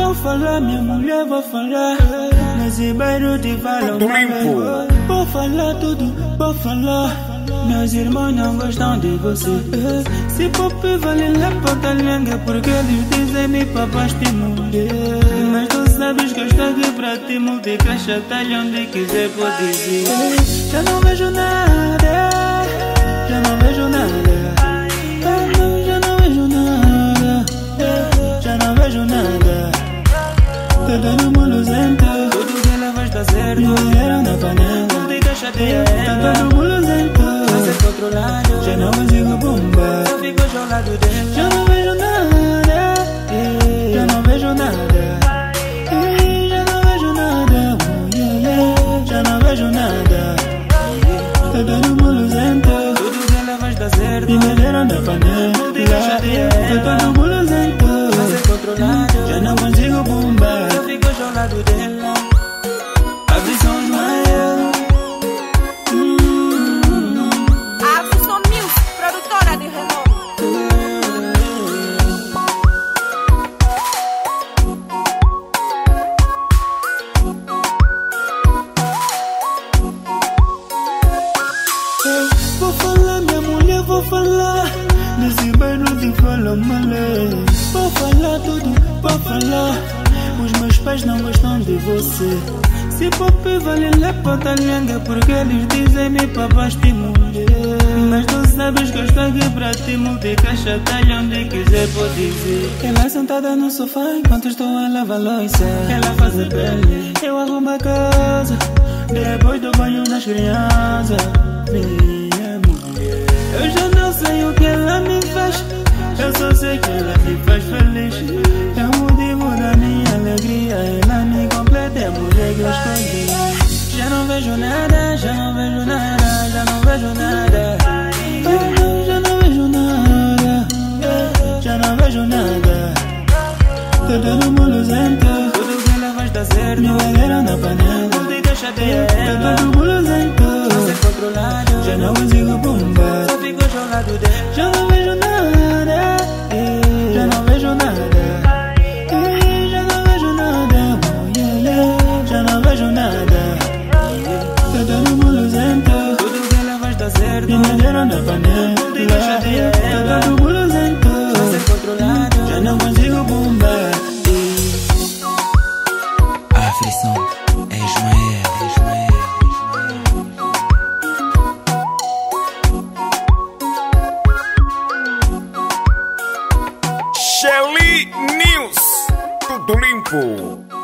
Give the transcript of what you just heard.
Vou falar, minha mulher, vou falar. Nesse bairro te falam Tudo limpo. Vou falar tudo, vou falar. Meus irmãos não gostam de você. Se pop vale lá pra lenga, porque eles dizem me papaste mulher. Mas tu sabes que eu estou aqui pra ti, multicaixa, talha onde quiser, pode ir. Já não vejo nada, já não vejo nada. Tá dando muluzenta Tudo que ela faz tá certo. Não era na panela Não fica chateia Tá dando muluzenta Vai ser controlado Já não consigo bombar Só fico ao lado dela. Já não vejo nada. Já não vejo nada. Eh, Já não vejo nada oh, yeah, yeah. Te falam mal Vou falar tudo, vou falar. Os meus pais não gostam de você. Se pop vale lá pra lenga Porque eles dizem me papaste mulher. Mas tu sabes que eu estou aqui pra ti Multicaixa, talha onde quiser, pode dizer. Ela sentada no sofá enquanto estou a lavar louça. Ela faz a pele, eu arrumo a casa. Depois do banho nas crianças Minha mulher. Eu já não sei o que ela me sei que ela me faz feliz É o motivo da minha alegria Ela me completa, é a mulher que eu escolhi Já não vejo nada, já não vejo nada. Já não vejo nada Já não vejo nada. Já não vejo nada Tá dando muluzenta Tudo que ela faz tá certo. Nivedeira na panela. Não fica chateia Tá dando muluzenta Vai Na panela Não fica chateia Tá dando muluzenta Vai ser controlado Já não consigo bombar A aflição é é é Ismael. Shelly News. Tudo limpo.